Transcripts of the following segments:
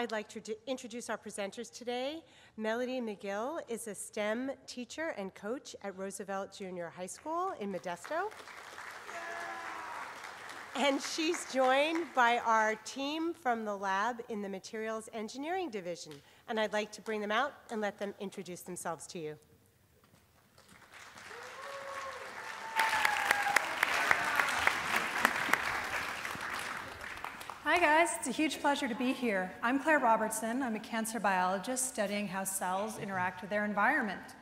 I'd like to introduce our presenters today. Melody McGill is a STEM teacher and coach at Roosevelt Junior High School in Modesto. And she's joined by our team from the lab in the Materials Engineering Division. And I'd like to bring them out and let them introduce themselves to you. Hi guys, it's a huge pleasure to be here. I'm Claire Robertson. I'm a cancer biologist studying how cells interact with their environment.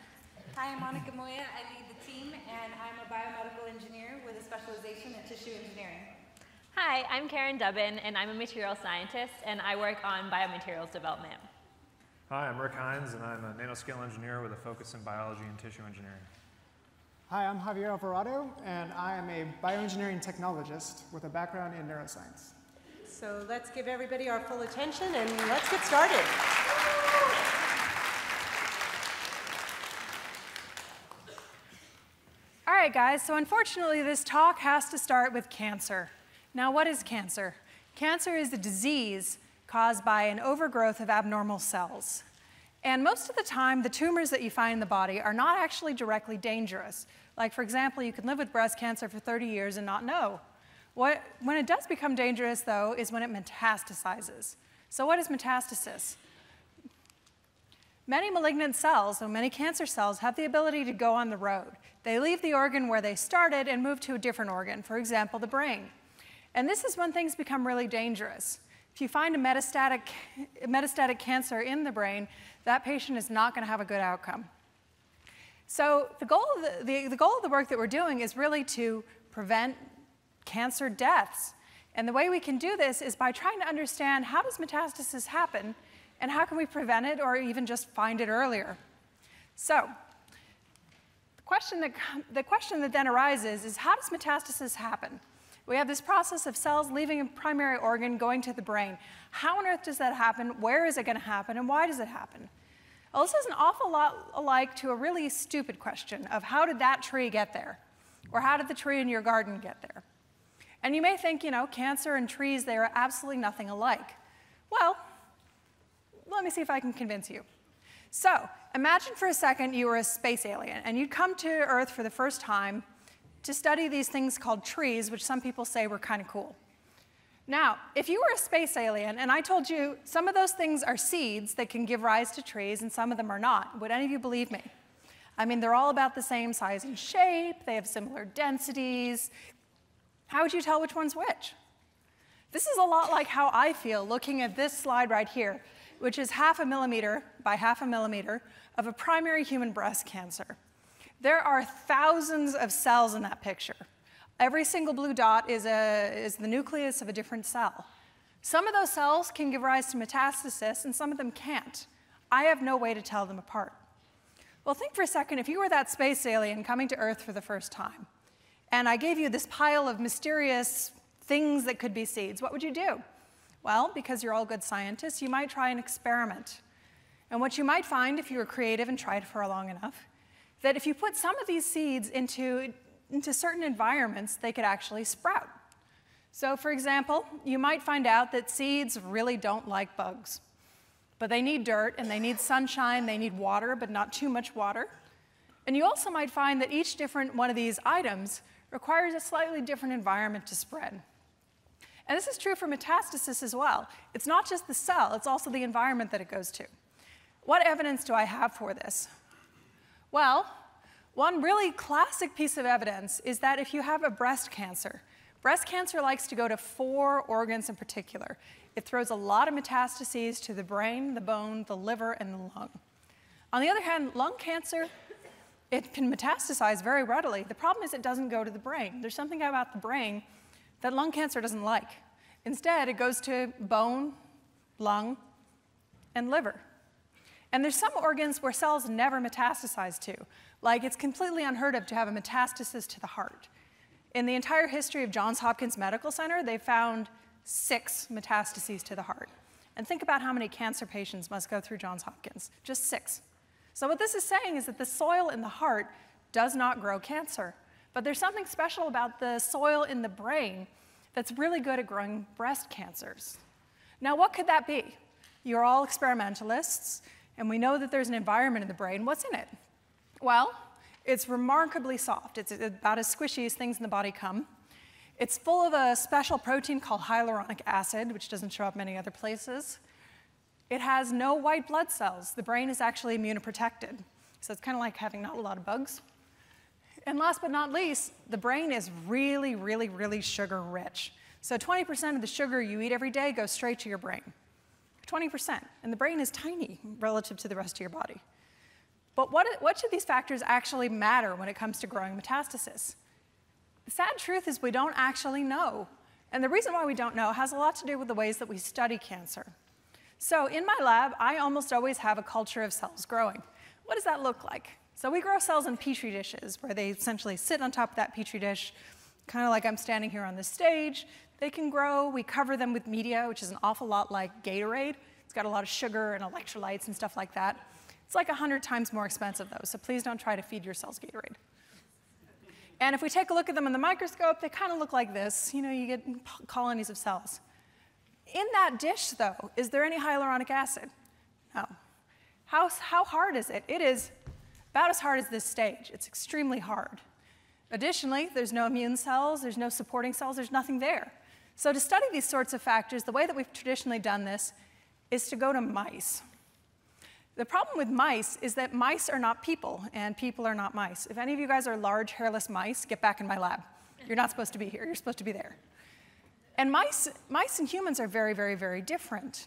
Hi, I'm Monica Moya. I lead the team and I'm a biomedical engineer with a specialization in tissue engineering. Hi, I'm Karen Dubbin, and I'm a material scientist, and I work on biomaterials development. Hi, I'm Rick Hines, and I'm a nanoscale engineer with a focus in biology and tissue engineering. Hi, I'm Javier Alvarado, and I am a bioengineering technologist with a background in neuroscience. So let's give everybody our full attention and let's get started. All right, guys, so unfortunately, this talk has to start with cancer. Now, what is cancer? Cancer is a disease caused by an overgrowth of abnormal cells. And most of the time, the tumors that you find in the body are not actually directly dangerous. Like, for example, you can live with breast cancer for 30 years and not know. What, when it does become dangerous, though, is when it metastasizes. So, what is metastasis? Many malignant cells, or many cancer cells, have the ability to go on the road. They leave the organ where they started and move to a different organ, for example, the brain. And this is when things become really dangerous. If you find a metastatic, metastatic cancer in the brain, that patient is not going to have a good outcome. So the goal, the, the, the goal of the work that we're doing is really to prevent cancer deaths. And the way we can do this is by trying to understand how does metastasis happen and how can we prevent it or even just find it earlier. So the question that, the question that then arises is how does metastasis happen? We have this process of cells leaving a primary organ, going to the brain. How on earth does that happen? Where is it going to happen? And why does it happen? Well, this is an awful lot alike to a really stupid question of how did that tree get there? Or how did the tree in your garden get there? And you may think, you know, cancer and trees, they are absolutely nothing alike. Well, let me see if I can convince you. So, imagine for a second you were a space alien and you'd come to Earth for the first time to study these things called trees, which some people say were kind of cool. Now, if you were a space alien and I told you some of those things are seeds that can give rise to trees and some of them are not, would any of you believe me? I mean, they're all about the same size and shape, they have similar densities. How would you tell which one's which? This is a lot like how I feel looking at this slide right here, which is half a millimeter by half a millimeter of a primary human breast cancer. There are thousands of cells in that picture. Every single blue dot is, a, is the nucleus of a different cell. Some of those cells can give rise to metastasis, and some of them can't. I have no way to tell them apart. Well, think for a second if you were that space alien coming to Earth for the first time, and I gave you this pile of mysterious things that could be seeds, what would you do? Well, because you're all good scientists, you might try an experiment. And what you might find if you were creative and tried for long enough that if you put some of these seeds into, into certain environments, they could actually sprout. So, for example, you might find out that seeds really don't like bugs, but they need dirt and they need sunshine, they need water, but not too much water. And you also might find that each different one of these items requires a slightly different environment to spread. And this is true for metastasis as well. It's not just the cell, it's also the environment that it goes to. What evidence do I have for this? Well, one really classic piece of evidence is that if you have a breast cancer, breast cancer likes to go to four organs in particular. It throws a lot of metastases to the brain, the bone, the liver, and the lung. On the other hand, lung cancer, it can metastasize very readily. The problem is it doesn't go to the brain. There's something about the brain that lung cancer doesn't like. Instead, it goes to bone, lung, and liver. And there's some organs where cells never metastasize to. Like it's completely unheard of to have a metastasis to the heart. In the entire history of Johns Hopkins Medical Center, they found six metastases to the heart. And think about how many cancer patients must go through Johns Hopkins. Just six. So what this is saying is that the soil in the heart does not grow cancer. But there's something special about the soil in the brain that's really good at growing breast cancers. Now, what could that be? You're all experimentalists, and we know that there's an environment in the brain. What's in it? Well, it's remarkably soft. It's about as squishy as things in the body come. It's full of a special protein called hyaluronic acid, which doesn't show up many other places. It has no white blood cells. The brain is actually immunoprotected. So it's kind of like having not a lot of bugs. And last but not least, the brain is really, really, really sugar rich. So 20% of the sugar you eat every day goes straight to your brain. 20%. And the brain is tiny relative to the rest of your body. But what, what should these factors actually matter when it comes to growing metastasis? The sad truth is we don't actually know. And the reason why we don't know has a lot to do with the ways that we study cancer. So in my lab, I almost always have a culture of cells growing. What does that look like? So we grow cells in petri dishes where they essentially sit on top of that petri dish, kind of like I'm standing here on this stage. They can grow. We cover them with media, which is an awful lot like Gatorade. It's got a lot of sugar and electrolytes and stuff like that. It's like 100 times more expensive, though, so please don't try to feed your cells Gatorade. And if we take a look at them in the microscope, they kind of look like this. You know, you get colonies of cells. In that dish, though, is there any hyaluronic acid? No. How, how hard is it? It is about as hard as this stage. It's extremely hard. Additionally, there's no immune cells, there's no supporting cells, there's nothing there. So to study these sorts of factors, the way that we've traditionally done this is to go to mice. The problem with mice is that mice are not people, and people are not mice. If any of you guys are large, hairless mice, get back in my lab. You're not supposed to be here, you're supposed to be there. And mice, mice and humans are very, very, very different.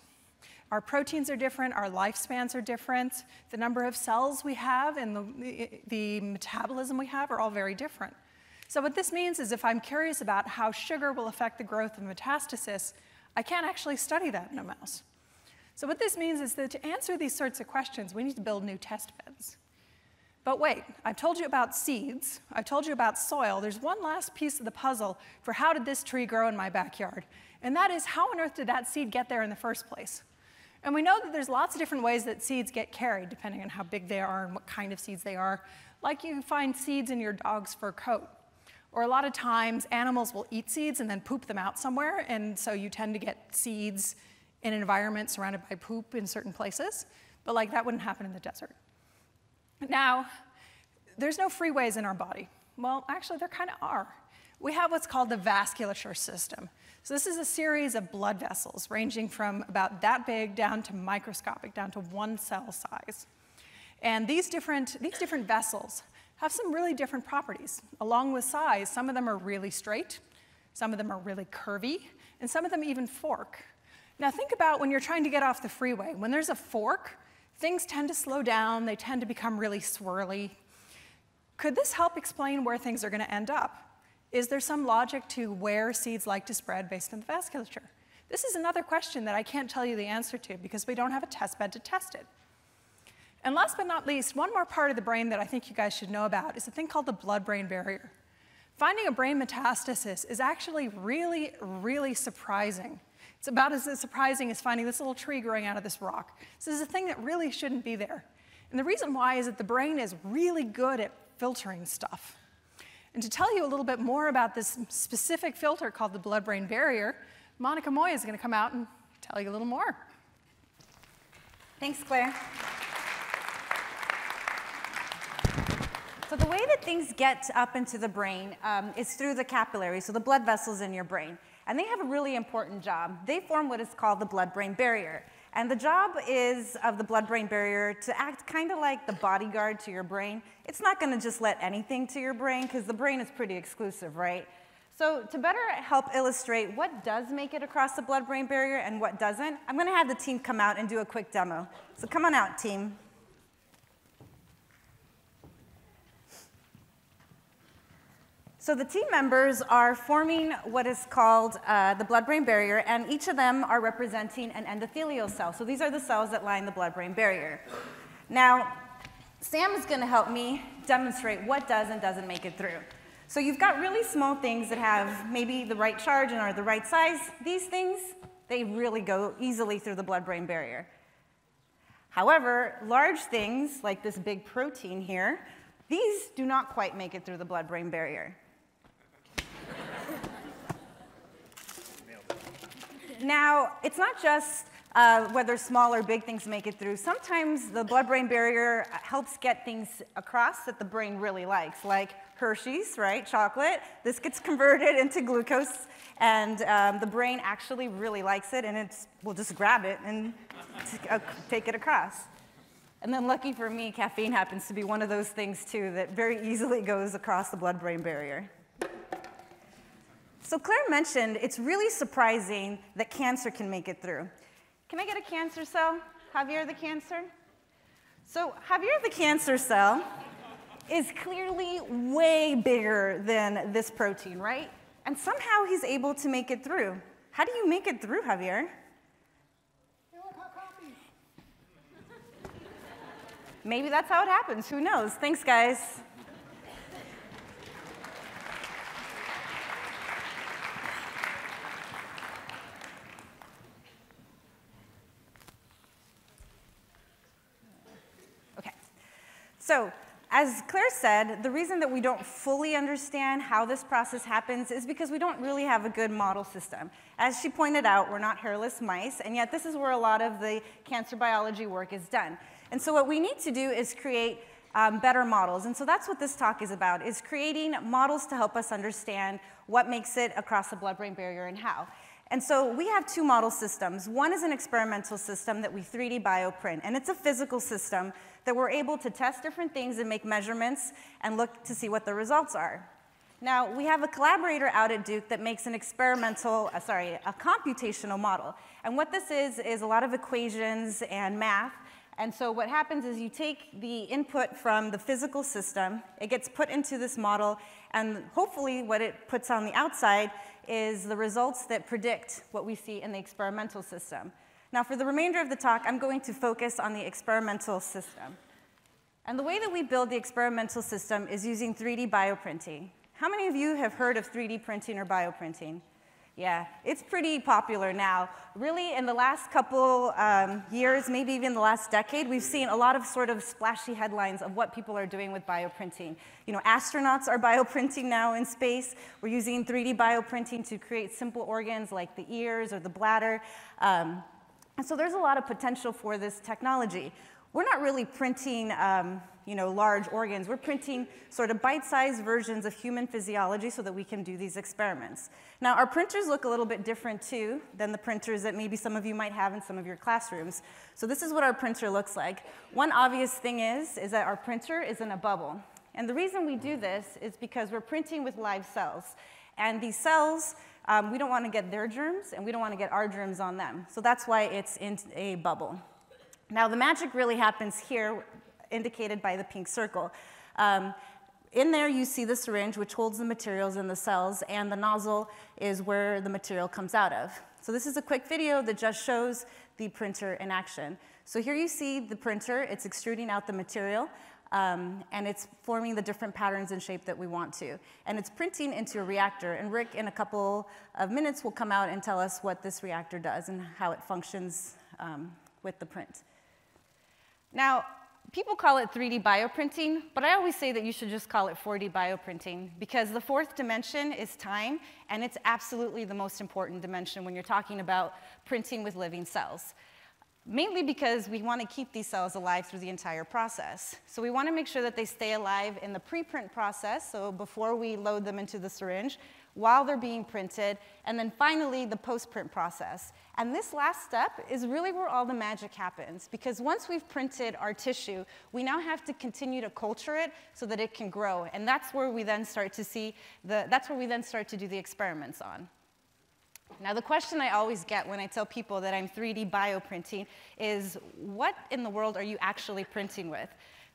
Our proteins are different, our lifespans are different, the number of cells we have and the, the metabolism we have are all very different. So what this means is if I'm curious about how sugar will affect the growth of metastasis, I can't actually study that in a mouse. So what this means is that to answer these sorts of questions, we need to build new test beds. But wait, I've told you about seeds, I've told you about soil. There's one last piece of the puzzle for how did this tree grow in my backyard? And that is how on earth did that seed get there in the first place? And we know that there's lots of different ways that seeds get carried, depending on how big they are and what kind of seeds they are. Like you find seeds in your dog's fur coat. Or a lot of times, animals will eat seeds and then poop them out somewhere, and so you tend to get seeds in an environment surrounded by poop in certain places. But like that wouldn't happen in the desert. Now, there's no freeways in our body. Well, actually, there kind of are. We have what's called the vasculature system. So this is a series of blood vessels ranging from about that big down to microscopic, down to one cell size. And these different, these different vessels have some really different properties. Along with size, some of them are really straight, some of them are really curvy, and some of them even fork. Now think about when you're trying to get off the freeway. When there's a fork, things tend to slow down, they tend to become really swirly. Could this help explain where things are going to end up? Is there some logic to where seeds like to spread based on the vasculature? This is another question that I can't tell you the answer to because we don't have a test bed to test it. And last but not least, one more part of the brain that I think you guys should know about is a thing called the blood-brain barrier. Finding a brain metastasis is actually really, really surprising. It's about as surprising as finding this little tree growing out of this rock. So this is a thing that really shouldn't be there. And the reason why is that the brain is really good at filtering stuff. And to tell you a little bit more about this specific filter called the blood-brain barrier, Monica Moya is going to come out and tell you a little more. Thanks, Claire. So the way that things get up into the brain um, is through the capillaries, so the blood vessels in your brain. And they have a really important job. They form what is called the blood-brain barrier. And the job is of the blood-brain barrier to act kind of like the bodyguard to your brain. It's not going to just let anything to your brain because the brain is pretty exclusive, right? So to better help illustrate what does make it across the blood-brain barrier and what doesn't, I'm going to have the team come out and do a quick demo. So come on out, team. So the team members are forming what is called uh, the blood-brain barrier, and each of them are representing an endothelial cell. So these are the cells that line the blood-brain barrier. Now, Sam is going to help me demonstrate what does and doesn't make it through. So you've got really small things that have maybe the right charge and are the right size. These things, they really go easily through the blood-brain barrier. However, large things like this big protein here, these do not quite make it through the blood-brain barrier. Now, it's not just uh, whether small or big things make it through. Sometimes the blood-brain barrier helps get things across that the brain really likes, like Hershey's, right, chocolate. This gets converted into glucose, and um, the brain actually really likes it, and it will just grab it and uh, take it across. And then lucky for me, caffeine happens to be one of those things too that very easily goes across the blood-brain barrier. So Claire mentioned it's really surprising that cancer can make it through. Can I get a cancer cell? Javier the cancer? So Javier the cancer cell is clearly way bigger than this protein, right? And somehow he's able to make it through. How do you make it through, Javier? Maybe that's how it happens. Who knows? Thanks, guys. So, as Claire said, the reason that we don't fully understand how this process happens is because we don't really have a good model system. As she pointed out, we're not hairless mice, and yet this is where a lot of the cancer biology work is done. And so what we need to do is create um, better models. And so that's what this talk is about, is creating models to help us understand what makes it across the blood-brain barrier and how. And so we have two model systems. One is an experimental system that we 3D bioprint, and it's a physical system that we're able to test different things and make measurements and look to see what the results are. Now, we have a collaborator out at Duke that makes an experimental, uh, sorry, a computational model. And what this is, is a lot of equations and math and so what happens is you take the input from the physical system, it gets put into this model, and hopefully what it puts on the outside is the results that predict what we see in the experimental system. Now for the remainder of the talk, I'm going to focus on the experimental system. And the way that we build the experimental system is using 3D bioprinting. How many of you have heard of 3D printing or bioprinting? Yeah, it's pretty popular now. Really, in the last couple um, years, maybe even the last decade, we've seen a lot of sort of splashy headlines of what people are doing with bioprinting. You know, astronauts are bioprinting now in space. We're using 3D bioprinting to create simple organs like the ears or the bladder. Um, and so there's a lot of potential for this technology. We're not really printing um, you know, large organs. We're printing sort of bite-sized versions of human physiology so that we can do these experiments. Now, our printers look a little bit different too than the printers that maybe some of you might have in some of your classrooms. So this is what our printer looks like. One obvious thing is, is that our printer is in a bubble. And the reason we do this is because we're printing with live cells. And these cells, um, we don't want to get their germs, and we don't want to get our germs on them. So that's why it's in a bubble. Now, the magic really happens here indicated by the pink circle. Um, in there, you see the syringe, which holds the materials in the cells, and the nozzle is where the material comes out of. So this is a quick video that just shows the printer in action. So here you see the printer. It's extruding out the material, um, and it's forming the different patterns and shape that we want to. And it's printing into a reactor. And Rick, in a couple of minutes, will come out and tell us what this reactor does and how it functions um, with the print. Now, people call it 3D bioprinting, but I always say that you should just call it 4D bioprinting because the fourth dimension is time, and it's absolutely the most important dimension when you're talking about printing with living cells. Mainly because we want to keep these cells alive through the entire process. So we want to make sure that they stay alive in the preprint process, so before we load them into the syringe, while they're being printed, and then finally the post-print process. And this last step is really where all the magic happens, because once we've printed our tissue, we now have to continue to culture it so that it can grow, and that's where we then start to see the, that's where we then start to do the experiments on. Now, the question I always get when I tell people that I'm 3D bioprinting is, what in the world are you actually printing with?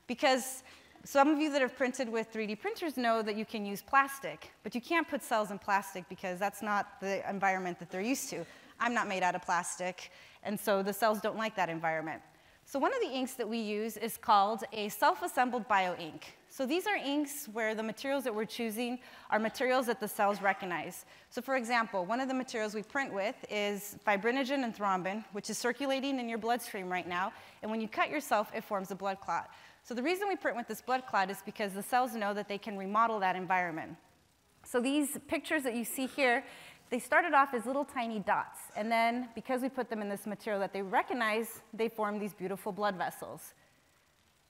Because some of you that have printed with 3D printers know that you can use plastic, but you can't put cells in plastic because that's not the environment that they're used to. I'm not made out of plastic, and so the cells don't like that environment. So one of the inks that we use is called a self-assembled bioink. So these are inks where the materials that we're choosing are materials that the cells recognize. So for example, one of the materials we print with is fibrinogen and thrombin, which is circulating in your bloodstream right now, and when you cut yourself, it forms a blood clot. So the reason we print with this blood clot is because the cells know that they can remodel that environment. So these pictures that you see here, they started off as little tiny dots. And then, because we put them in this material that they recognize, they form these beautiful blood vessels.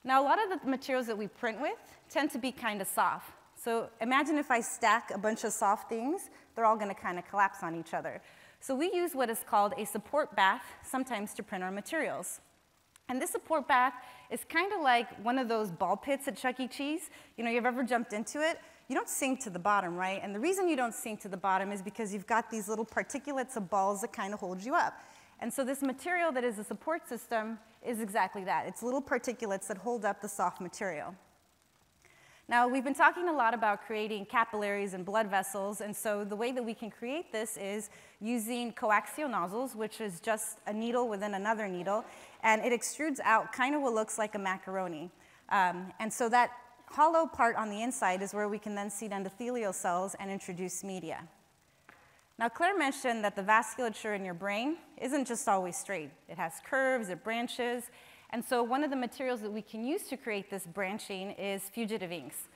Now, a lot of the materials that we print with tend to be kind of soft. So imagine if I stack a bunch of soft things, they're all going to kind of collapse on each other. So we use what is called a support bath sometimes to print our materials. And this support bath is kind of like one of those ball pits at Chuck E. Cheese. You know, you've ever jumped into it? You don't sink to the bottom, right? And the reason you don't sink to the bottom is because you've got these little particulates of balls that kind of hold you up. And so this material that is a support system is exactly that. It's little particulates that hold up the soft material. Now, we've been talking a lot about creating capillaries and blood vessels, and so the way that we can create this is using coaxial nozzles, which is just a needle within another needle, and it extrudes out kind of what looks like a macaroni. Um, and so that hollow part on the inside is where we can then seed endothelial cells and introduce media. Now, Claire mentioned that the vasculature in your brain isn't just always straight. It has curves, it branches, and so one of the materials that we can use to create this branching is fugitive inks.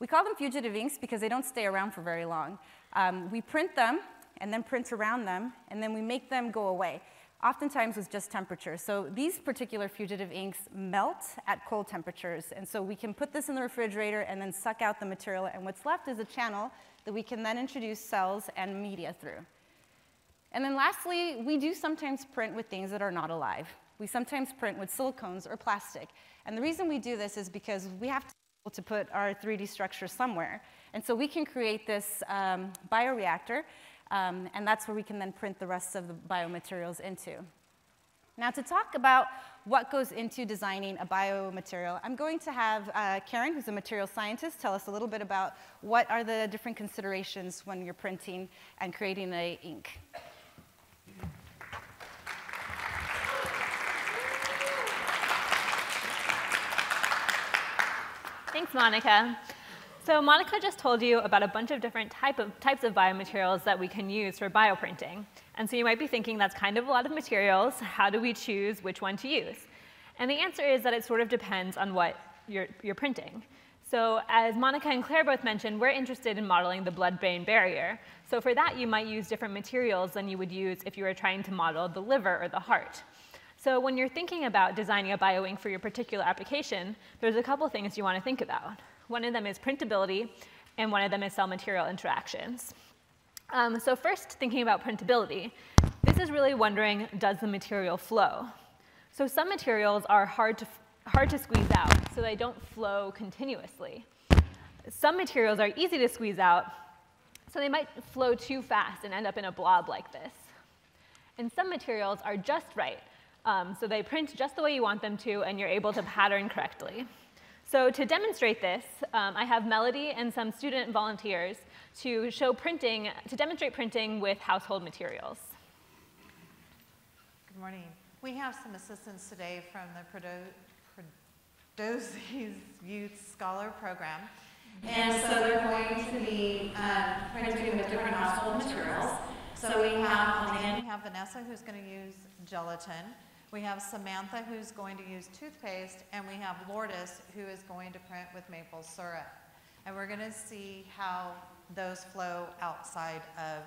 We call them fugitive inks because they don't stay around for very long. Um, we print them and then print around them, and then we make them go away, oftentimes with just temperature. So these particular fugitive inks melt at cold temperatures, and so we can put this in the refrigerator and then suck out the material, and what's left is a channel that we can then introduce cells and media through. And then lastly, we do sometimes print with things that are not alive. We sometimes print with silicones or plastic. And the reason we do this is because we have to, to put our 3D structure somewhere. And so we can create this um, bioreactor, um, and that's where we can then print the rest of the biomaterials into. Now, to talk about what goes into designing a biomaterial, I'm going to have uh, Karen, who's a material scientist, tell us a little bit about what are the different considerations when you're printing and creating a ink. Thanks, Monica. So Monica just told you about a bunch of different type of, types of biomaterials that we can use for bioprinting. And so you might be thinking that's kind of a lot of materials. How do we choose which one to use? And the answer is that it sort of depends on what you're, you're printing. So as Monica and Claire both mentioned, we're interested in modeling the blood-brain barrier. So for that, you might use different materials than you would use if you were trying to model the liver or the heart. So when you're thinking about designing a bioink for your particular application, there's a couple things you want to think about. One of them is printability, and one of them is cell material interactions. Um, so first, thinking about printability, this is really wondering, does the material flow? So some materials are hard to, hard to squeeze out, so they don't flow continuously. Some materials are easy to squeeze out, so they might flow too fast and end up in a blob like this. And some materials are just right, um, so they print just the way you want them to, and you're able to pattern correctly. So to demonstrate this, um, I have Melody and some student volunteers to show printing, to demonstrate printing with household materials. Good morning. We have some assistants today from the Prodosi's Youth Scholar Program. And so they're going to be um, printing with different household materials. So we have, on the end, we have Vanessa who's going to use gelatin. We have Samantha who's going to use toothpaste, and we have Lourdes who is going to print with maple syrup. And we're going to see how those flow outside of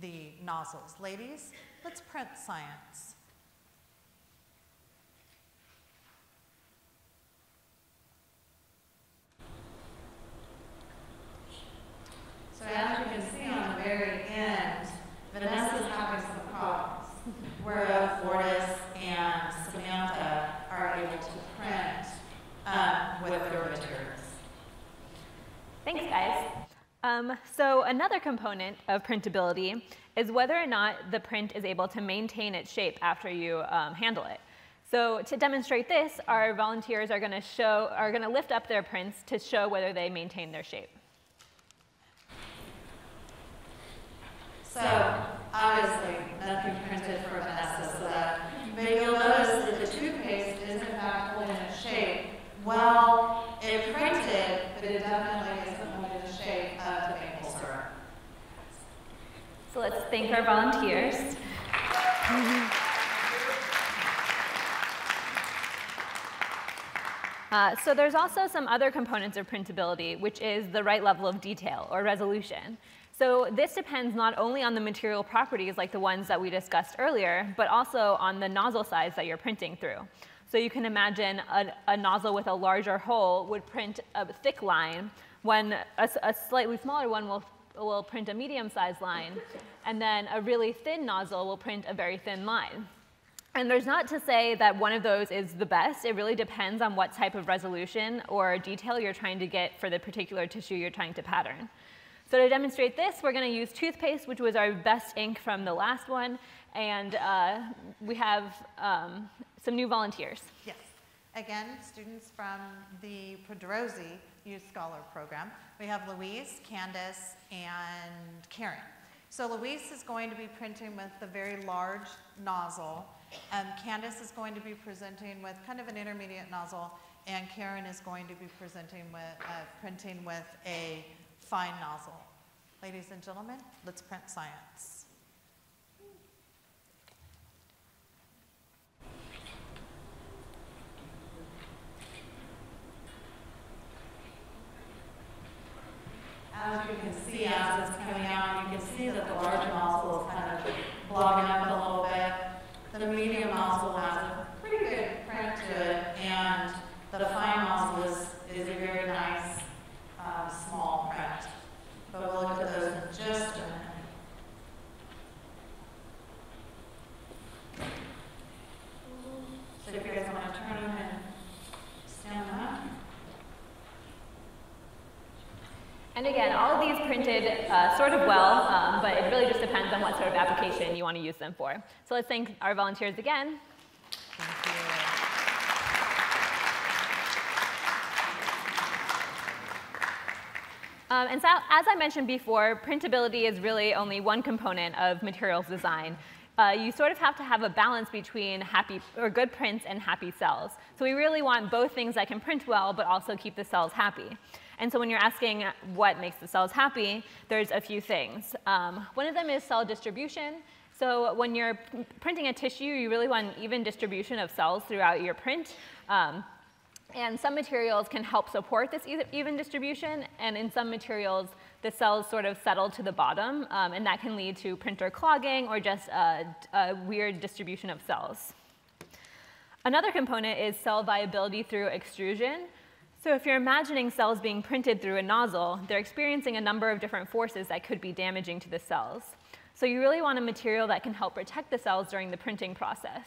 the nozzles. Ladies, let's print science. So as you can see on the very end, Vanessa's having some problems, whereas Lourdes and Samantha are able to print um, with their materials. Thanks, guys. Um, so another component of printability is whether or not the print is able to maintain its shape after you um, handle it. So to demonstrate this, our volunteers are going to show, are going to lift up their prints to show whether they maintain their shape. So obviously nothing printed for Vanessa, so that but you'll notice that the toothpaste is in fact holding a shape. Well, it printed, but it definitely isn't holding the shape of the maple syrup. So let's thank our volunteers. Uh, so there's also some other components of printability, which is the right level of detail or resolution. So this depends not only on the material properties like the ones that we discussed earlier, but also on the nozzle size that you're printing through. So you can imagine a, a nozzle with a larger hole would print a thick line, when a, a slightly smaller one will, will print a medium-sized line, and then a really thin nozzle will print a very thin line. And there's not to say that one of those is the best. It really depends on what type of resolution or detail you're trying to get for the particular tissue you're trying to pattern. So to demonstrate this, we're going to use toothpaste, which was our best ink from the last one. And uh, we have um, some new volunteers. Yes. Again, students from the Pedrosi Youth Scholar Program. We have Louise, Candace, and Karen. So Louise is going to be printing with the very large nozzle. Um, Candace is going to be presenting with kind of an intermediate nozzle. And Karen is going to be presenting with, uh, printing with a fine nozzle. Ladies and gentlemen, let's print science. As you can see, as it's coming out, you can see that the large nozzle is kind of blogging up a little bit. The medium nozzle has a pretty good print to it, and the fine nozzle is, is a very nice um, small print. But we'll look at those in just a minute. So if you guys want to turn them and stand them up. And again, all of these printed uh, sort of well, um, but it really just depends on what sort of application you want to use them for. So let's thank our volunteers again. Um, and so, as I mentioned before, printability is really only one component of materials design. Uh, you sort of have to have a balance between happy or good prints and happy cells. So we really want both things that can print well, but also keep the cells happy. And so when you're asking what makes the cells happy, there's a few things. Um, one of them is cell distribution. So when you're printing a tissue, you really want an even distribution of cells throughout your print. Um, and some materials can help support this even distribution, and in some materials, the cells sort of settle to the bottom, um, and that can lead to printer clogging or just a, a weird distribution of cells. Another component is cell viability through extrusion. So if you're imagining cells being printed through a nozzle, they're experiencing a number of different forces that could be damaging to the cells. So you really want a material that can help protect the cells during the printing process.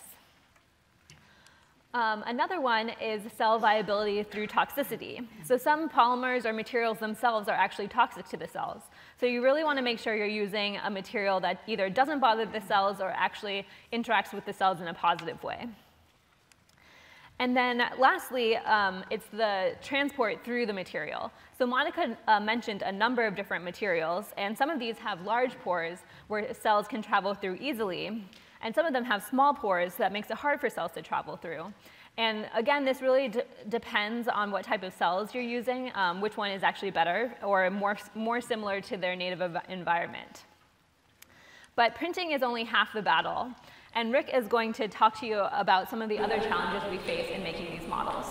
Um, another one is cell viability through toxicity. So some polymers or materials themselves are actually toxic to the cells. So you really want to make sure you're using a material that either doesn't bother the cells or actually interacts with the cells in a positive way. And then lastly, um, it's the transport through the material. So Monica uh, mentioned a number of different materials, and some of these have large pores where cells can travel through easily. And some of them have small pores that makes it hard for cells to travel through. And again, this really depends on what type of cells you're using, um, which one is actually better or more, more similar to their native environment. But printing is only half the battle. And Rick is going to talk to you about some of the other challenges we face in making these models.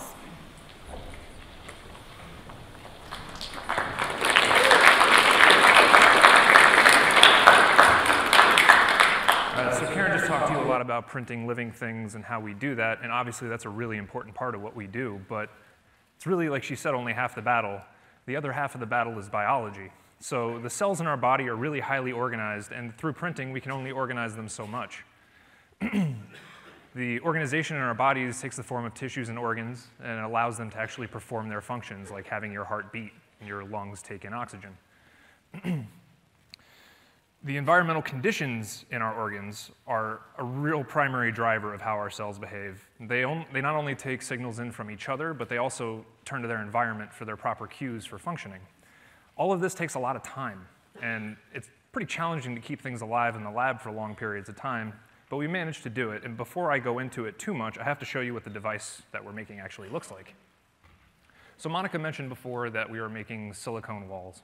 Right, so Karen just talked to you a lot about printing living things and how we do that, and obviously that's a really important part of what we do, but it's really, like she said, only half the battle. The other half of the battle is biology. So the cells in our body are really highly organized, and through printing, we can only organize them so much. the organization in our bodies takes the form of tissues and organs, and allows them to actually perform their functions, like having your heart beat and your lungs take in oxygen. the environmental conditions in our organs are a real primary driver of how our cells behave. They, on, they not only take signals in from each other, but they also turn to their environment for their proper cues for functioning. All of this takes a lot of time, and it's pretty challenging to keep things alive in the lab for long periods of time, but we managed to do it. And before I go into it too much, I have to show you what the device that we're making actually looks like. So Monica mentioned before that we are making silicone walls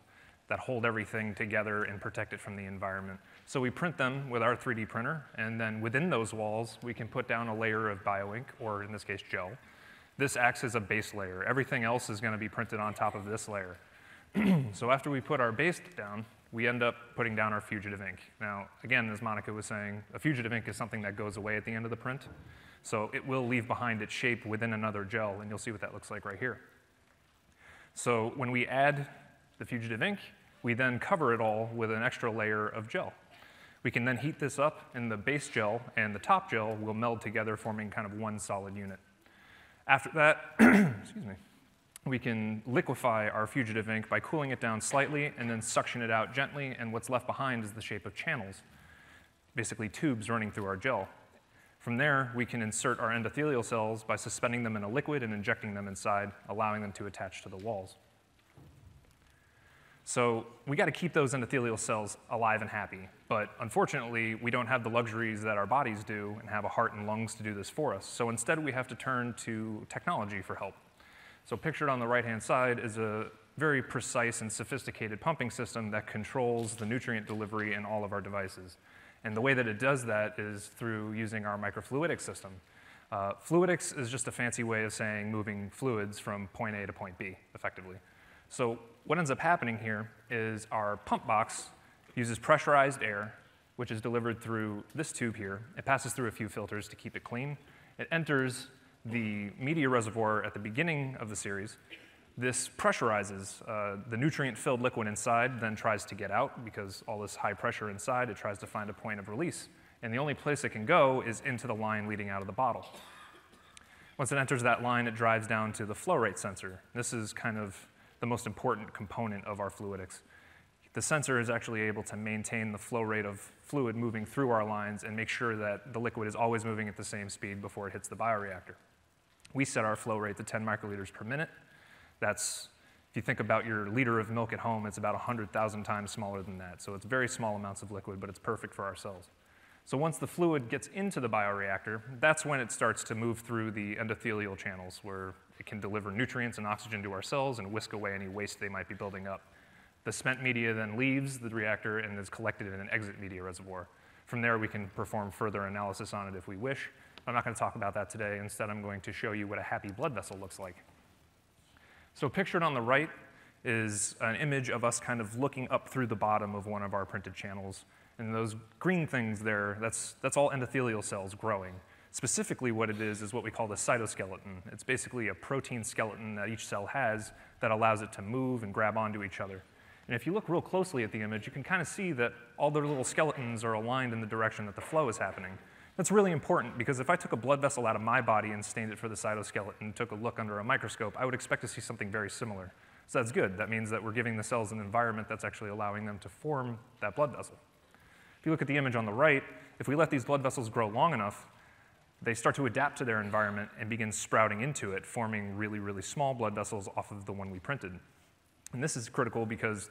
that hold everything together and protect it from the environment. So we print them with our 3D printer, and then within those walls, we can put down a layer of bioink, or in this case, gel. This acts as a base layer. Everything else is going to be printed on top of this layer. so after we put our base down, we end up putting down our fugitive ink. Now, again, as Monica was saying, a fugitive ink is something that goes away at the end of the print. So it will leave behind its shape within another gel, and you'll see what that looks like right here. So when we add the fugitive ink, we then cover it all with an extra layer of gel. We can then heat this up, and the base gel and the top gel will meld together, forming kind of one solid unit. After that, excuse me, we can liquefy our fugitive ink by cooling it down slightly and then suction it out gently, and what's left behind is the shape of channels, basically tubes running through our gel. From there, we can insert our endothelial cells by suspending them in a liquid and injecting them inside, allowing them to attach to the walls. So we got to keep those endothelial cells alive and happy. But unfortunately, we don't have the luxuries that our bodies do and have a heart and lungs to do this for us. So instead, we have to turn to technology for help. So pictured on the right-hand side is a very precise and sophisticated pumping system that controls the nutrient delivery in all of our devices. And the way that it does that is through using our microfluidic system. Uh, fluidics is just a fancy way of saying moving fluids from point A to point B, effectively. So what ends up happening here is our pump box uses pressurized air, which is delivered through this tube here. It passes through a few filters to keep it clean. It enters the media reservoir at the beginning of the series. This pressurizes uh, the nutrient-filled liquid inside, then tries to get out because all this high pressure inside, it tries to find a point of release. And the only place it can go is into the line leading out of the bottle. Once it enters that line, it drives down to the flow rate sensor. This is kind of the most important component of our fluidics. The sensor is actually able to maintain the flow rate of fluid moving through our lines and make sure that the liquid is always moving at the same speed before it hits the bioreactor. We set our flow rate to 10 microliters per minute. That's, if you think about your liter of milk at home, it's about 100,000 times smaller than that. So it's very small amounts of liquid, but it's perfect for our cells. So once the fluid gets into the bioreactor, that's when it starts to move through the endothelial channels where it can deliver nutrients and oxygen to our cells and whisk away any waste they might be building up. The spent media then leaves the reactor and is collected in an exit media reservoir. From there, we can perform further analysis on it if we wish. I'm not going to talk about that today. Instead, I'm going to show you what a happy blood vessel looks like. So pictured on the right is an image of us kind of looking up through the bottom of one of our printed channels and those green things there, that's, that's all endothelial cells growing. Specifically, what it is is what we call the cytoskeleton. It's basically a protein skeleton that each cell has that allows it to move and grab onto each other. And if you look real closely at the image, you can kind of see that all their little skeletons are aligned in the direction that the flow is happening. That's really important because if I took a blood vessel out of my body and stained it for the cytoskeleton and took a look under a microscope, I would expect to see something very similar. So that's good. That means that we're giving the cells an environment that's actually allowing them to form that blood vessel. If you look at the image on the right, if we let these blood vessels grow long enough, they start to adapt to their environment and begin sprouting into it, forming really, really small blood vessels off of the one we printed. And this is critical because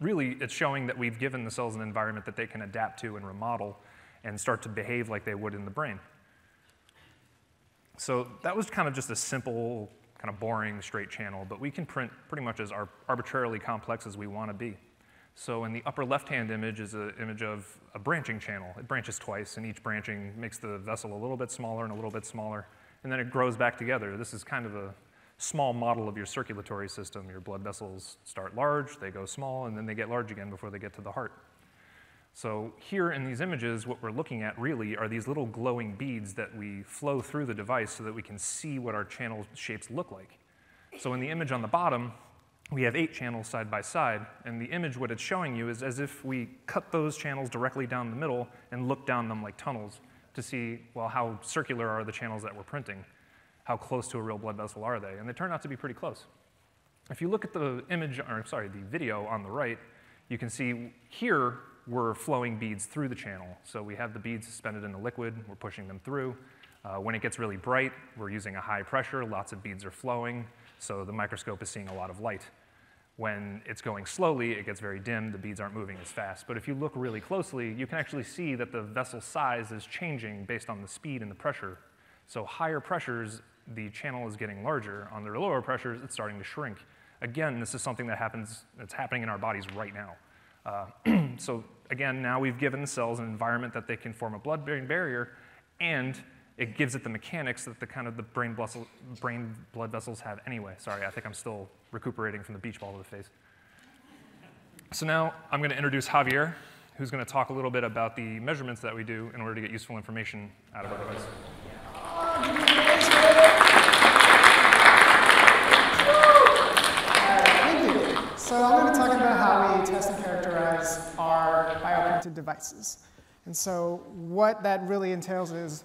really it's showing that we've given the cells an environment that they can adapt to and remodel and start to behave like they would in the brain. So that was kind of just a simple, kind of boring, straight channel, but we can print pretty much as arbitrarily complex as we want to be. So in the upper left-hand image is an image of a branching channel. It branches twice, and each branching makes the vessel a little bit smaller and a little bit smaller, and then it grows back together. This is kind of a small model of your circulatory system. Your blood vessels start large, they go small, and then they get large again before they get to the heart. So here in these images, what we're looking at really are these little glowing beads that we flow through the device so that we can see what our channel shapes look like. So in the image on the bottom, we have eight channels side by side, and the image, what it's showing you is as if we cut those channels directly down the middle and look down them like tunnels to see, well, how circular are the channels that we're printing? How close to a real blood vessel are they? And they turn out to be pretty close. If you look at the image, or sorry, the video on the right, you can see here we're flowing beads through the channel. So we have the beads suspended in the liquid, we're pushing them through. Uh, when it gets really bright, we're using a high pressure, lots of beads are flowing. So the microscope is seeing a lot of light. When it's going slowly, it gets very dim, the beads aren't moving as fast. But if you look really closely, you can actually see that the vessel size is changing based on the speed and the pressure. So higher pressures, the channel is getting larger. On the lower pressures, it's starting to shrink. Again, this is something that happens, that's happening in our bodies right now. Uh, so again, now we've given the cells an environment that they can form a blood-brain barrier and it gives it the mechanics that the kind of the brain, vessel, brain blood vessels have anyway. Sorry, I think I'm still recuperating from the beach ball to the face. So now I'm going to introduce Javier, who's going to talk a little bit about the measurements that we do in order to get useful information out of our device. So I'm going to talk about how we test bioprinted devices. And so what that really entails is,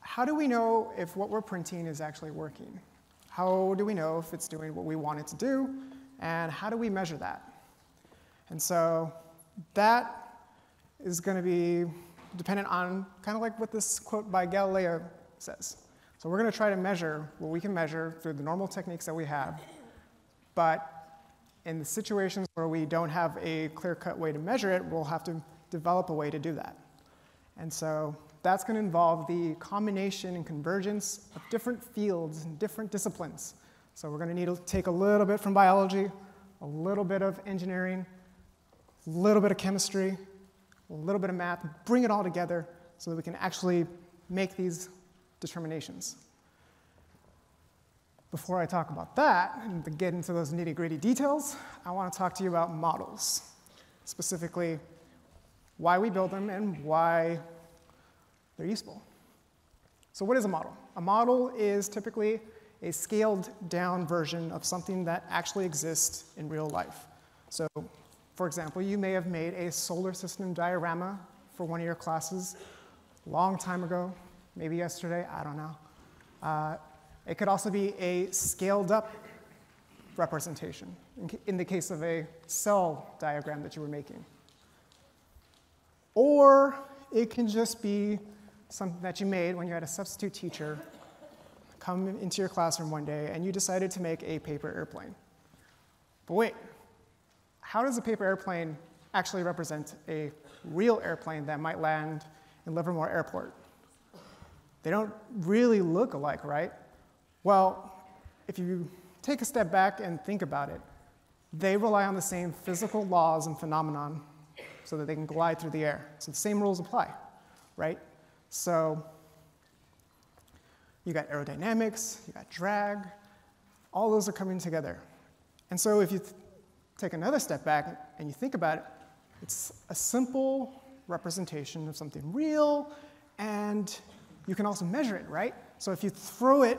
how do we know if what we're printing is actually working? How do we know if it's doing what we want it to do? And how do we measure that? And so that is going to be dependent on kind of like what this quote by Galileo says. So we're going to try to measure what we can measure through the normal techniques that we have. But in the situations where we don't have a clear-cut way to measure it, we'll have to develop a way to do that. And so that's going to involve the combination and convergence of different fields and different disciplines. So we're going to need to take a little bit from biology, a little bit of engineering, a little bit of chemistry, a little bit of math, bring it all together so that we can actually make these determinations. Before I talk about that and get into those nitty gritty details, I want to talk to you about models, specifically why we build them and why they're useful. So, what is a model? A model is typically a scaled down version of something that actually exists in real life. So, for example, you may have made a solar system diorama for one of your classes a long time ago, maybe yesterday, I don't know. Uh, it could also be a scaled up representation in the case of a cell diagram that you were making. Or it can just be something that you made when you had a substitute teacher come into your classroom one day and you decided to make a paper airplane. But wait, how does a paper airplane actually represent a real airplane that might land in Livermore Airport? They don't really look alike, right? Well, if you take a step back and think about it, they rely on the same physical laws and phenomenon so that they can glide through the air. So the same rules apply, right? So you got aerodynamics, you got drag, all those are coming together. And so if you take another step back and you think about it, it's a simple representation of something real, and you can also measure it, right? So if you throw it,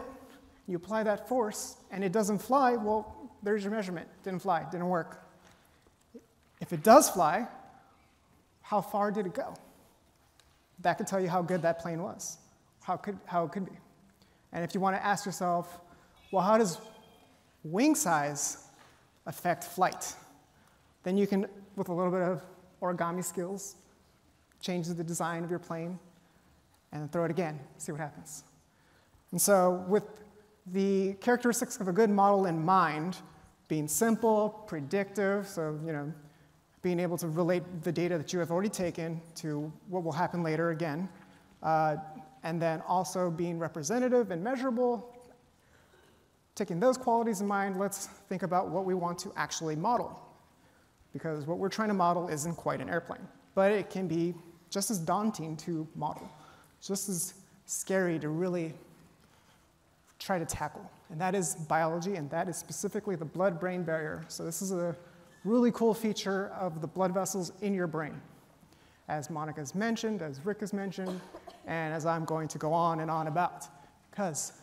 you apply that force, and it doesn't fly, well, there's your measurement. Didn't fly, didn't work. If it does fly, how far did it go? That could tell you how good that plane was, how, could, how it could be. And if you want to ask yourself, well, how does wing size affect flight? Then you can, with a little bit of origami skills, change the design of your plane and throw it again, see what happens. And so, with the characteristics of a good model in mind, being simple, predictive, so you know, being able to relate the data that you have already taken to what will happen later again, uh, and then also being representative and measurable. Taking those qualities in mind, let's think about what we want to actually model. Because what we're trying to model isn't quite an airplane, but it can be just as daunting to model, just as scary to really try to tackle. And that is biology, and that is specifically the blood brain barrier. So, this is a really cool feature of the blood vessels in your brain. As Monica has mentioned, as Rick has mentioned, and as I'm going to go on and on about. Because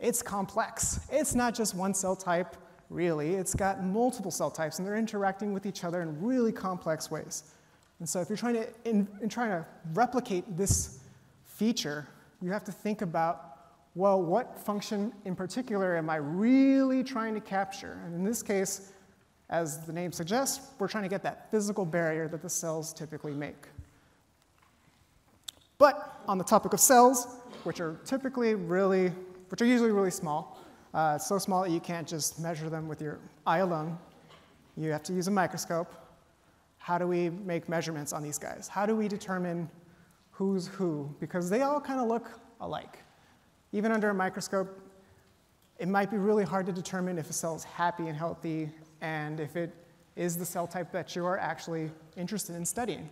it's complex. It's not just one cell type, really. It's got multiple cell types, and they're interacting with each other in really complex ways. And so, if you're trying to, in, in trying to replicate this feature, you have to think about well, what function in particular am I really trying to capture? And in this case, as the name suggests, we're trying to get that physical barrier that the cells typically make. But on the topic of cells, which are typically really, which are usually really small, uh, so small that you can't just measure them with your eye alone, you have to use a microscope. How do we make measurements on these guys? How do we determine who's who? Because they all kind of look alike. Even under a microscope, it might be really hard to determine if a cell is happy and healthy and if it is the cell type that you are actually interested in studying.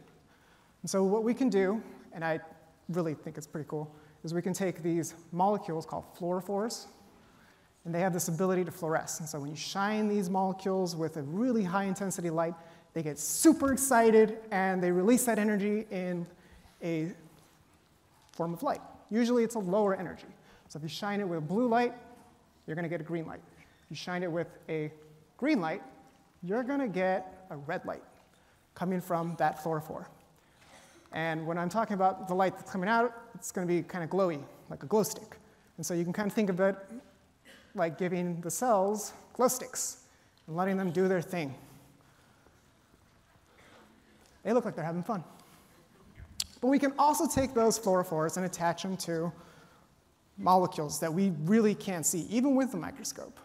And so what we can do, and I really think it's pretty cool, is we can take these molecules called fluorophores, and they have this ability to fluoresce. And so when you shine these molecules with a really high intensity light, they get super excited and they release that energy in a form of light. Usually it's a lower energy. So if you shine it with a blue light, you're going to get a green light. If you shine it with a green light, you're going to get a red light coming from that fluorophore. And when I'm talking about the light that's coming out, it's going to be kind of glowy, like a glow stick. And so you can kind of think of it like giving the cells glow sticks and letting them do their thing. They look like they're having fun. But we can also take those fluorophores and attach them to molecules that we really can't see, even with the microscope.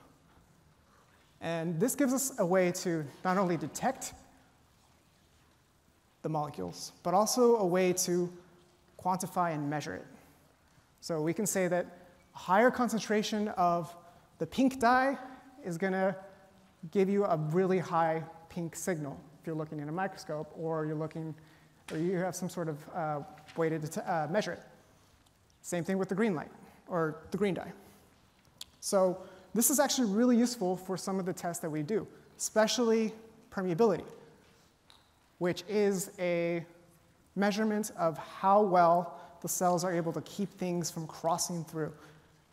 And this gives us a way to not only detect the molecules, but also a way to quantify and measure it. So we can say that a higher concentration of the pink dye is going to give you a really high pink signal if you're looking in a microscope or you're looking, or you have some sort of uh, way to uh, measure it. Same thing with the green light or the green dye. So this is actually really useful for some of the tests that we do, especially permeability, which is a measurement of how well the cells are able to keep things from crossing through.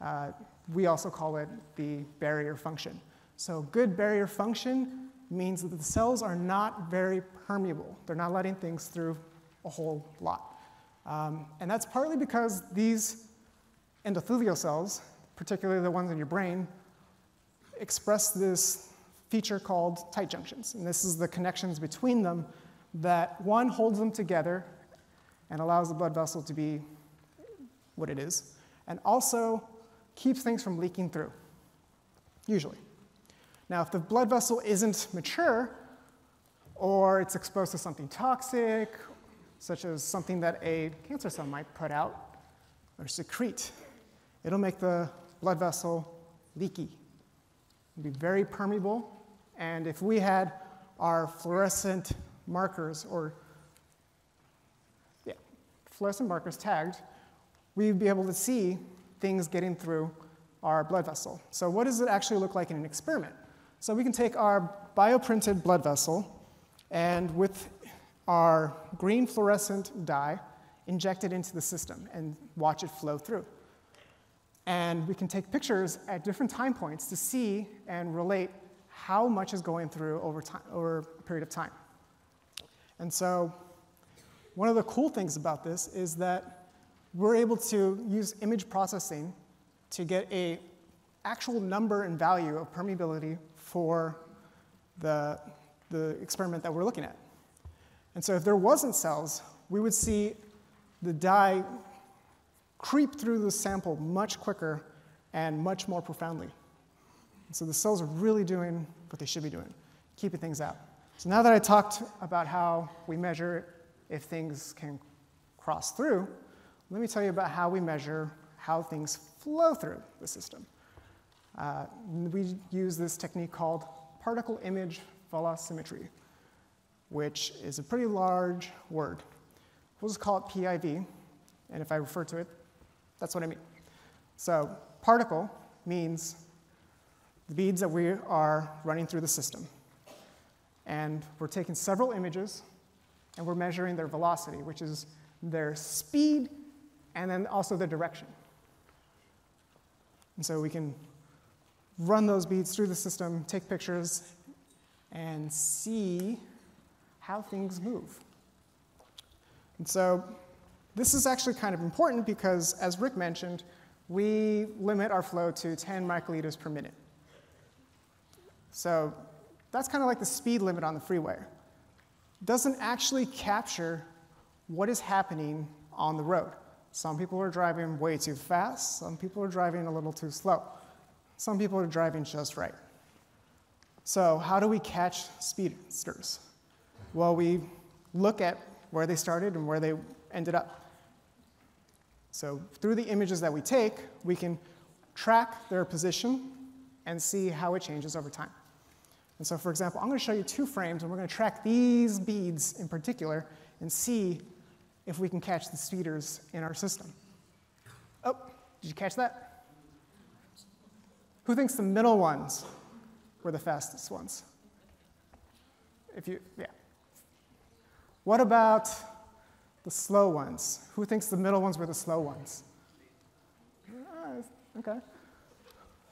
Uh, we also call it the barrier function. So good barrier function means that the cells are not very permeable. They're not letting things through a whole lot. Um, and that's partly because these endothelial cells, particularly the ones in your brain, express this feature called tight junctions. And this is the connections between them that one holds them together and allows the blood vessel to be what it is, and also keeps things from leaking through, usually. Now, if the blood vessel isn't mature, or it's exposed to something toxic, such as something that a cancer cell might put out or secrete, it'll make the blood vessel leaky. It'll be very permeable, and if we had our fluorescent markers or yeah, fluorescent markers tagged, we'd be able to see things getting through our blood vessel. So what does it actually look like in an experiment? So we can take our bioprinted blood vessel and with our green fluorescent dye, inject it into the system and watch it flow through. And we can take pictures at different time points to see and relate how much is going through over, time, over a period of time. And so one of the cool things about this is that we're able to use image processing to get a actual number and value of permeability for the, the experiment that we're looking at. And so if there wasn't cells, we would see the dye creep through the sample much quicker and much more profoundly. And so the cells are really doing what they should be doing, keeping things out. So now that I talked about how we measure if things can cross through, let me tell you about how we measure how things flow through the system. Uh, we use this technique called particle image velocimetry, which is a pretty large word. We'll just call it PIV, and if I refer to it, that's what I mean. So particle means the beads that we are running through the system. And we're taking several images, and we're measuring their velocity, which is their speed and then also their direction. And so we can run those beads through the system, take pictures, and see how things move. And so this is actually kind of important because, as Rick mentioned, we limit our flow to 10 microliters per minute. So that's kind of like the speed limit on the freeway. Doesn't actually capture what is happening on the road. Some people are driving way too fast, some people are driving a little too slow. Some people are driving just right. So, how do we catch speedsters? Well, we look at where they started and where they ended up. So, through the images that we take, we can track their position and see how it changes over time. And so, for example, I'm going to show you two frames, and we're going to track these beads in particular and see if we can catch the speeders in our system. Oh, did you catch that? Who thinks the middle ones were the fastest ones? If you, yeah, What about the slow ones? Who thinks the middle ones were the slow ones? Uh, okay.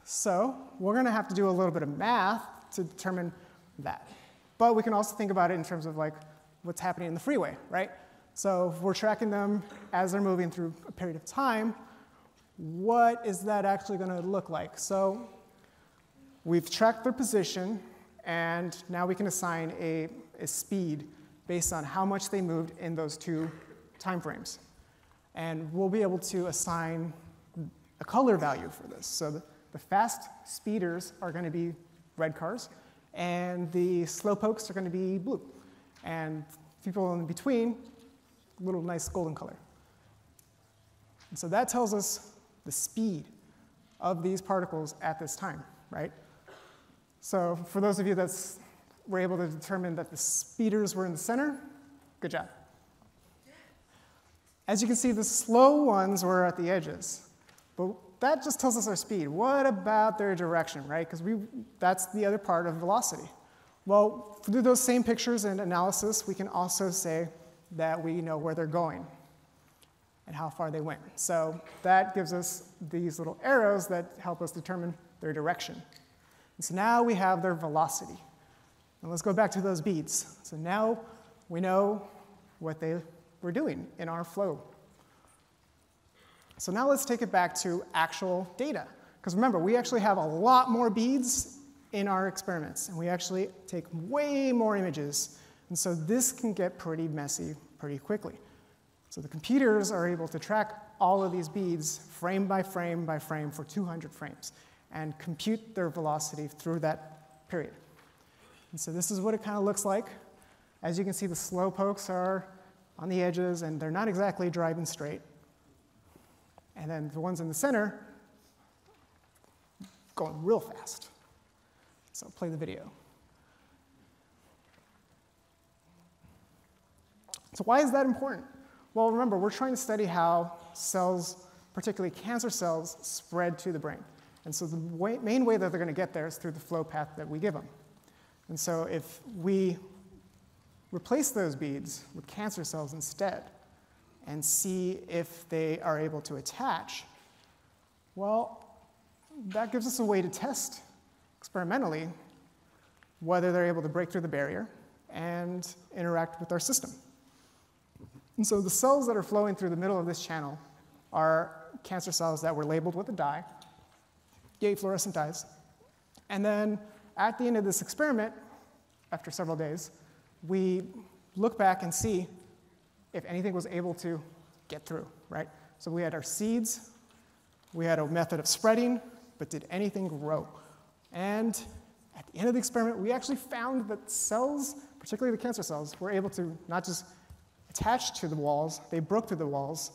So we're going to have to do a little bit of math to determine that. But we can also think about it in terms of like what's happening in the freeway, right? So if we're tracking them as they're moving through a period of time, what is that actually going to look like? So we've tracked their position, and now we can assign a, a speed based on how much they moved in those two time frames. And we'll be able to assign a color value for this. So the, the fast speeders are going to be red cars, and the slow pokes are going to be blue. And people in between, a little nice golden color. And so that tells us the speed of these particles at this time, right? So for those of you that were able to determine that the speeders were in the center, good job. As you can see, the slow ones were at the edges. But that just tells us our speed. What about their direction, right? Because we that's the other part of velocity. Well, through those same pictures and analysis, we can also say that we know where they're going and how far they went. So that gives us these little arrows that help us determine their direction. And so now we have their velocity. And let's go back to those beads. So now we know what they were doing in our flow. So now let's take it back to actual data. Because remember, we actually have a lot more beads in our experiments, and we actually take way more images. And so this can get pretty messy pretty quickly. So the computers are able to track all of these beads frame by frame by frame for 200 frames and compute their velocity through that period. And so this is what it kind of looks like. As you can see, the slow pokes are on the edges, and they're not exactly driving straight. And then the ones in the center going real fast. So play the video. So why is that important? Well, remember, we're trying to study how cells, particularly cancer cells, spread to the brain. And so the way, main way that they're going to get there is through the flow path that we give them. And so if we replace those beads with cancer cells instead and see if they are able to attach, well, that gives us a way to test experimentally whether they're able to break through the barrier and interact with our system. And so the cells that are flowing through the middle of this channel are cancer cells that were labeled with a dye, yay, fluorescent dyes. And then at the end of this experiment, after several days, we look back and see if anything was able to get through, right? So we had our seeds, we had a method of spreading, but did anything grow? And at the end of the experiment, we actually found that cells, particularly the cancer cells, were able to not just attach to the walls, they broke through the walls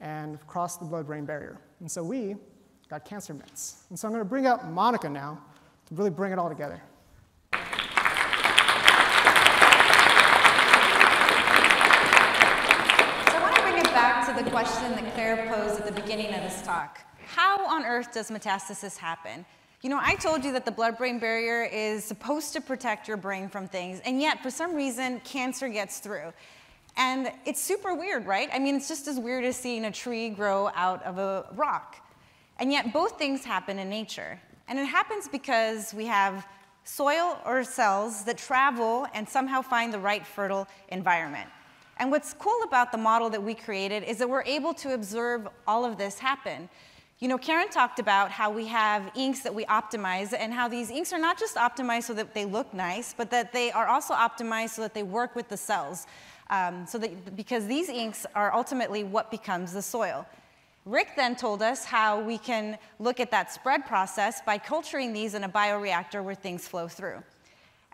and crossed the blood-brain barrier. And so we got cancer mets. And so I'm going to bring up Monica now to really bring it all together. So I want to bring the question that Claire posed at the beginning of this talk. How on earth does metastasis happen? You know, I told you that the blood-brain barrier is supposed to protect your brain from things, and yet for some reason, cancer gets through. And it's super weird, right? I mean, it's just as weird as seeing a tree grow out of a rock. And yet, both things happen in nature. And it happens because we have soil or cells that travel and somehow find the right fertile environment. And what's cool about the model that we created is that we're able to observe all of this happen. You know, Karen talked about how we have inks that we optimize and how these inks are not just optimized so that they look nice, but that they are also optimized so that they work with the cells. Um, so that, because these inks are ultimately what becomes the soil. Rick then told us how we can look at that spread process by culturing these in a bioreactor where things flow through.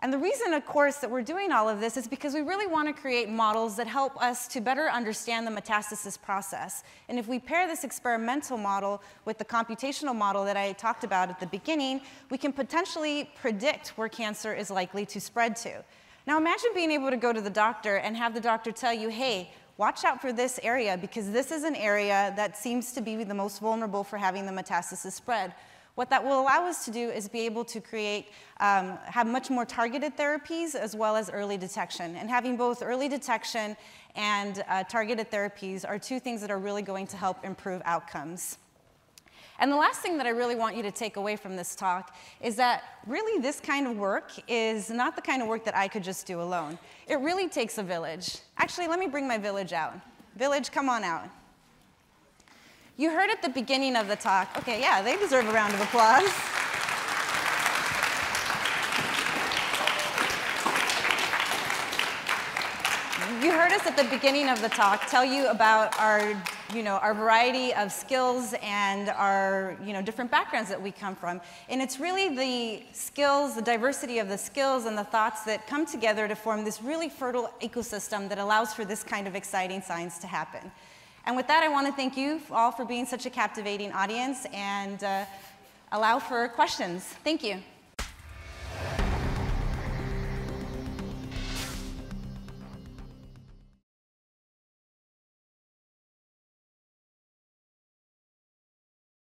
And the reason, of course, that we're doing all of this is because we really want to create models that help us to better understand the metastasis process. And if we pair this experimental model with the computational model that I talked about at the beginning, we can potentially predict where cancer is likely to spread to. Now imagine being able to go to the doctor and have the doctor tell you, hey, watch out for this area because this is an area that seems to be the most vulnerable for having the metastasis spread. What that will allow us to do is be able to create, um, have much more targeted therapies as well as early detection. And having both early detection and uh, targeted therapies are two things that are really going to help improve outcomes. And the last thing that I really want you to take away from this talk is that really this kind of work is not the kind of work that I could just do alone. It really takes a village. Actually, let me bring my village out. Village, come on out. You heard at the beginning of the talk, okay, yeah, they deserve a round of applause. You heard us at the beginning of the talk tell you about our, you know, our variety of skills and our, you know, different backgrounds that we come from. And it's really the skills, the diversity of the skills and the thoughts that come together to form this really fertile ecosystem that allows for this kind of exciting science to happen. And with that, I want to thank you all for being such a captivating audience and uh, allow for questions. Thank you.